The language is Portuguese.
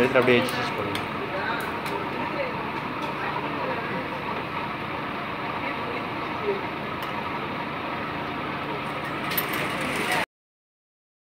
Letra B, disse escolher. Thank